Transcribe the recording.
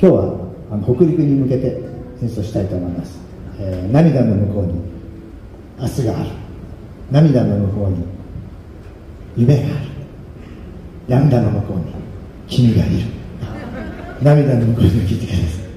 今日はあの北陸に向けて演奏したいと思います、えー、涙の向こうに明日がある。涙の向こうに夢がある。涙の向こうに君がいる。涙の向こうに聞いてください。